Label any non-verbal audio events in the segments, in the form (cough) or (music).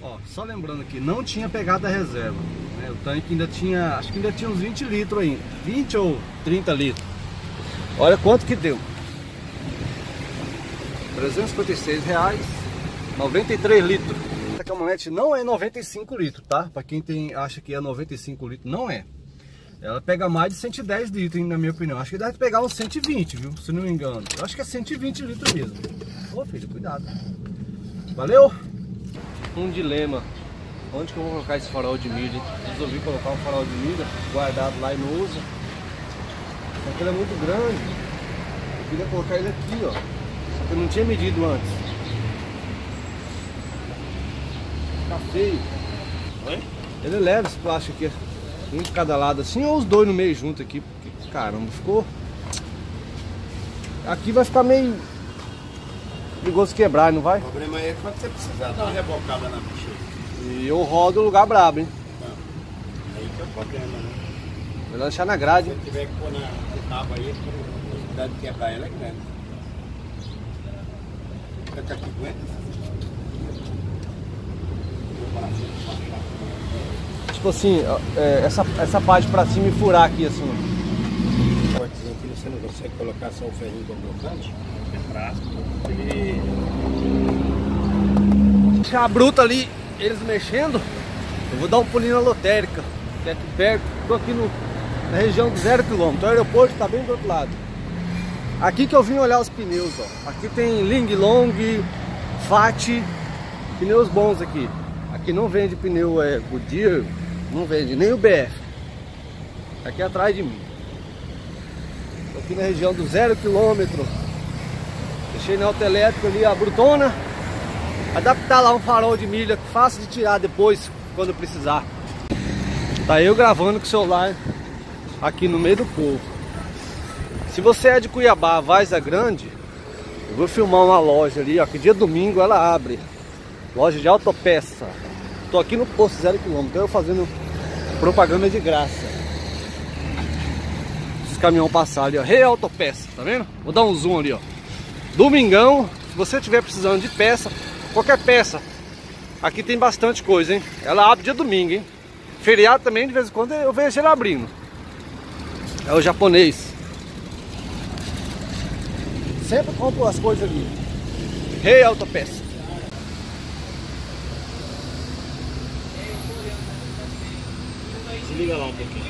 Ó, só lembrando aqui, não tinha pegado a reserva. Né? O tanque ainda tinha, acho que ainda tinha uns 20 litros aí. 20 ou 30 litros. Olha quanto que deu. 356 reais, 93 litros. Essa caminhonete não é 95 litros, tá? Para quem tem, acha que é 95 litros, não é. Ela pega mais de 110 litros, na minha opinião. Acho que deve pegar uns 120, viu? Se não me engano. Eu acho que é 120 litros mesmo. Ô filho, cuidado. Valeu! Um dilema. Onde que eu vou colocar esse farol de milho? Resolvi colocar um farol de milho guardado lá e não uso. Só que ele é muito grande. Eu queria colocar ele aqui, ó. Só que eu não tinha medido antes. Tá feio. Ele é leve esse plástico aqui. Um de cada lado assim ou os dois no meio junto aqui. Porque, caramba, ficou. Aqui vai ficar meio perigoso quebrar, não vai? O problema é quando você precisar dar uma rebocada na bicha. E eu rodo o lugar brabo, hein? Aí que é o problema, né? Melhor deixar na grade. Se você tiver que pôr na tábua aí, a possibilidade de quebrar ela é grande. Que aqui aguenta. Tipo assim, é, essa, essa parte pra cima e furar aqui assim. Cortezinho aqui, você não consegue colocar só o ferrinho como blocante. É prático. Ele... A bruta ali, eles mexendo, eu vou dar um pulinho na lotérica, que é aqui perto. Tô aqui no, na região do zero quilômetro. O aeroporto tá bem do outro lado. Aqui que eu vim olhar os pneus, ó. Aqui tem Ling Long, Fat, pneus bons aqui. Aqui não vende pneu é, Goodyear, não vende nem o BF. Aqui atrás de mim. Tô aqui na região do zero quilômetro. Deixei na autoelétrica ali a brutona. Adaptar lá um farol de milha fácil de tirar depois, quando precisar. Tá eu gravando com o celular aqui no meio do povo. Se você é de Cuiabá, Vaza Grande, eu vou filmar uma loja ali, ó, que dia domingo ela abre. Loja de autopeça. Tô aqui no posto zero quilômetro, eu fazendo propaganda de graça. Os caminhão passar ali, ó, Rei Autopeça, tá vendo? Vou dar um zoom ali, ó. Domingão, se você estiver precisando de peça, qualquer peça, aqui tem bastante coisa, hein? Ela abre dia domingo, hein? Feriado também, de vez em quando eu vejo ele abrindo. É o japonês. Sempre compro as coisas ali. Rei Autopeça. Desliga lá um pouquinho.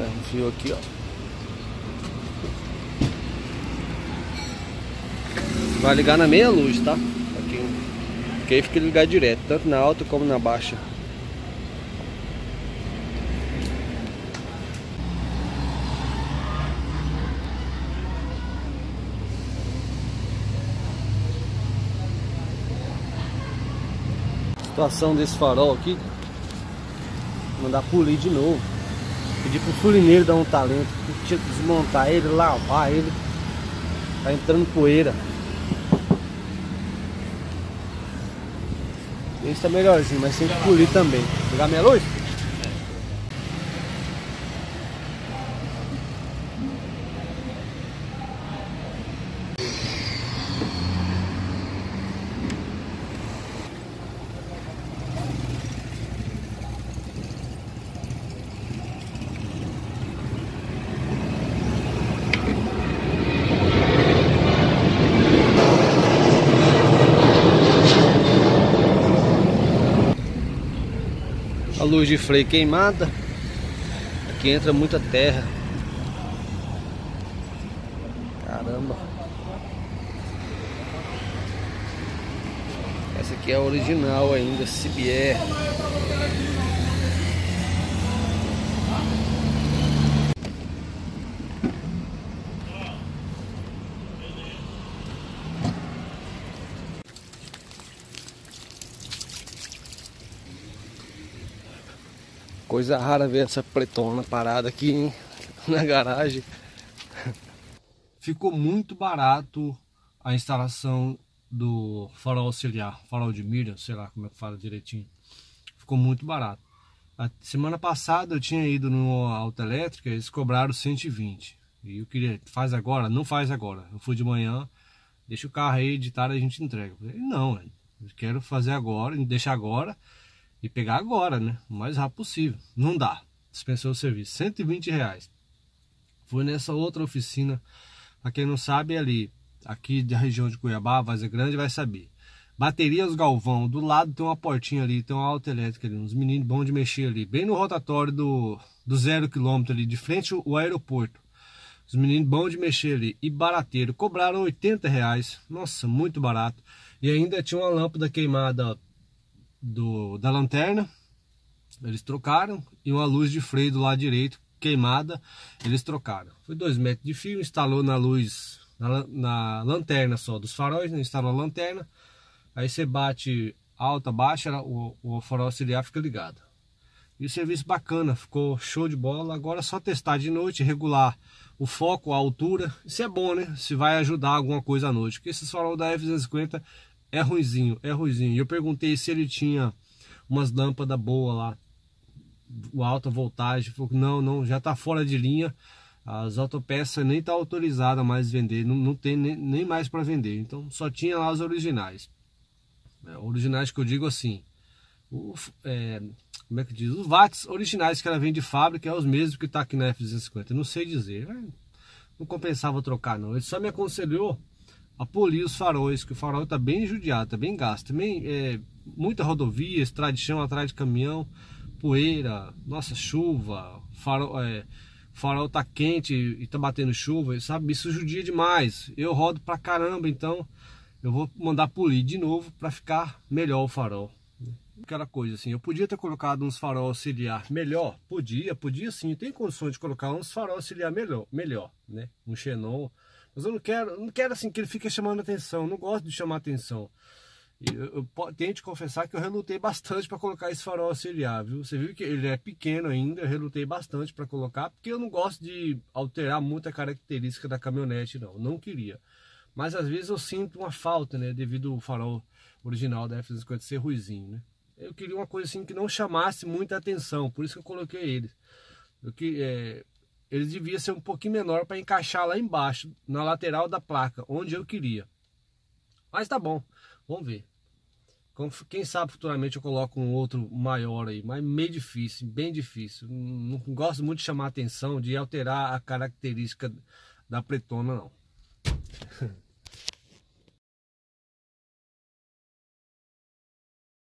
É, um fio aqui, ó. Vai ligar na meia luz, tá? Aqui. Porque aí fica ligado direto, tanto na alta como na baixa. Situação desse farol aqui. Mandar polir de novo. Pedir pro fulineiro dar um talento, tinha que desmontar ele, lavar ele. Tá entrando poeira. Esse tá melhorzinho, mas tem que polir também. Pegar minha luz? A luz de freio queimada. Aqui entra muita terra. Caramba. Essa aqui é a original ainda, CBR. Coisa rara ver essa pretona parada aqui hein? (laughs) na garagem. Ficou muito barato a instalação do farol auxiliar, farol de milha, sei lá como é que fala direitinho. Ficou muito barato. A semana passada eu tinha ido no autoelétrica, eles cobraram 120. E eu queria, faz agora? Não faz agora. Eu fui de manhã, deixa o carro aí, de tarde a gente entrega. Falei, não, eu quero fazer agora, deixar agora e pegar agora, né? O mais rápido possível. Não dá. Dispensou o serviço. 120 reais. Fui nessa outra oficina. Pra quem não sabe, ali, aqui da região de Cuiabá, Vaza Grande, vai saber. Baterias Galvão, do lado tem uma portinha ali, tem uma alta elétrica ali, uns meninos bons de mexer ali, bem no rotatório do, do zero quilômetro ali, de frente ao aeroporto. Os meninos bons de mexer ali. E barateiro. Cobraram 80 reais. Nossa, muito barato. E ainda tinha uma lâmpada queimada do, da lanterna. Eles trocaram. E uma luz de freio do lado direito queimada. Eles trocaram. Foi 2 metros de fio. Instalou na luz, na, na lanterna só dos faróis. Né? Instalou a lanterna. Aí você bate alta, baixa, o, o farol auxiliar fica ligado. E o serviço bacana, ficou show de bola. Agora é só testar de noite, regular o foco, a altura. Isso é bom, né? Se vai ajudar alguma coisa à noite. Porque esses farol da F250 é ruizinho, é ruizinho. E eu perguntei se ele tinha umas lâmpadas boas lá, alta voltagem. Falou não, não, já está fora de linha. As autopeças nem tá autorizada mais vender, não, não tem nem, nem mais para vender. Então só tinha lá os originais. É, originais que eu digo assim, o, é, como é que diz? Os watts originais que ela vem de fábrica é os mesmos que está aqui na F250. Não sei dizer. Não compensava trocar não. Ele só me aconselhou a polir os faróis, que o farol está bem judiado, está bem gasto. Também é, muita rodovia, estrada de chão atrás de caminhão, poeira, nossa, chuva, farol, é, farol tá quente e tá batendo chuva, sabe? Isso judia demais. Eu rodo pra caramba, então eu vou mandar polir de novo para ficar melhor o farol aquela coisa assim, eu podia ter colocado uns farol auxiliar melhor, podia, podia sim, tem condições de colocar uns farol auxiliar melhor, melhor, né? Um xenon, mas eu não quero, não quero assim que ele fique chamando atenção, não gosto de chamar atenção. Eu, eu, de confessar que eu relutei bastante para colocar esse farol auxiliar, viu? Você viu que ele é pequeno ainda, eu relutei bastante para colocar, porque eu não gosto de alterar muito a característica da caminhonete, não, não queria. Mas às vezes eu sinto uma falta, né, devido ao farol original da F-250 ser ruizinho, né? eu queria uma coisa assim que não chamasse muita atenção, por isso que eu coloquei eles. Eu que, é, eles deviam ser um pouquinho menor para encaixar lá embaixo, na lateral da placa, onde eu queria. Mas tá bom, vamos ver. Quem sabe futuramente eu coloco um outro maior aí, mas meio difícil, bem difícil. Não gosto muito de chamar atenção, de alterar a característica da pretona não. (laughs)